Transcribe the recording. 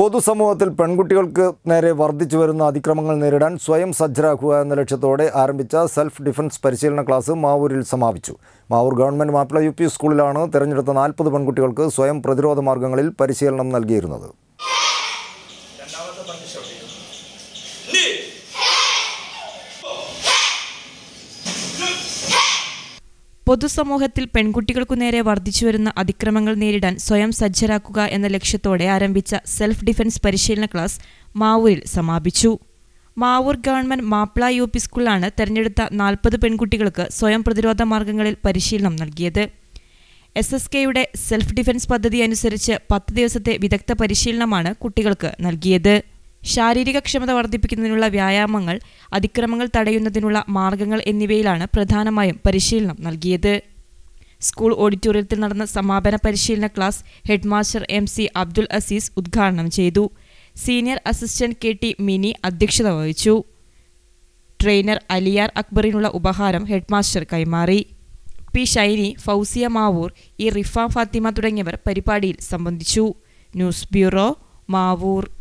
പൊതുസമൂഹത്തിൽ പെൺകുട്ടികൾക്ക് നേരെ വർദ്ധിച്ചു വരുന്ന അതിക്രമങ്ങൾ നേരിടാൻ സ്വയം സജ്ജരാക്കുക എന്ന ലക്ഷ്യത്തോടെ ആരംഭിച്ച സെൽഫ് ഡിഫൻസ് പരിശീലന ക്ലാസ് മാവൂരിൽ സമാപിച്ചു. മാവൂർ ഗവൺമെന്റ് മാപ്പിള യു സ്കൂളിലാണ് തിരഞ്ഞെടുത്ത നാൽപ്പത് പെൺകുട്ടികൾക്ക് സ്വയം പ്രതിരോധ മാർഗങ്ങളിൽ പരിശീലനം നൽകിയിരുന്നത്. പൊതുസമൂഹത്തിൽ പെൺകുട്ടികൾക്കു നേരെ വർദ്ധിച്ചുവരുന്ന അതിക്രമങ്ങൾ നേരിടാൻ സ്വയം സജ്ജരാക്കുക എന്ന ലക്ഷ്യത്തോടെ ആരംഭിച്ച സെൽഫ് ഡിഫൻസ് പരിശീലന ക്ലാസ് മാവൂരിൽ സമാപിച്ചു. Mavoor government Mappila U P സ്കൂളിലാണ് തെരഞ്ഞെടുത്ത നാൽപ്പത് പെൺകുട്ടികൾക്ക് സ്വയം പ്രതിരോധ മാർഗങ്ങളിൽ പരിശീലനം നൽകിയത്. എസ് എസ് കെയുടെ സെൽഫ് ഡിഫൻസ് പദ്ധതി അനുസരിച്ച് പത്ത് ദിവസത്തെ വിദഗ്ധ പരിശീലനമാണ് കുട്ടികൾക്ക് നൽകിയത്. ശാരീരിക ക്ഷമത വർദ്ധിപ്പിക്കുന്നതിനുള്ള വ്യായാമങ്ങൾ അതിക്രമങ്ങൾ തടയുന്നതിനുള്ള മാർഗങ്ങൾ എന്നിവയിലാണ് പ്രധാനമായും പരിശീലനം നൽകിയത്. സ്കൂൾ ഓഡിറ്റോറിയത്തിൽ നടന്ന സമാപന പരിശീലന class headmaster M C Abdul Aziz ഉദ്ഘാടനം ചെയ്തു. Senior assistant K T Mini അധ്യക്ഷത വഹിച്ചു. ട്രെയിനർ അലിയാർ അക്ബറിനുള്ള ഉപഹാരം ഹെഡ്മാസ്റ്റർ കൈമാറി. പി ഷൈനി ഫൗസിയ മാവൂർ ഇ റിഫ ഫാത്തിമ തുടങ്ങിയവർ പരിപാടിയിൽ സംബന്ധിച്ചു. News bureau Mavoor.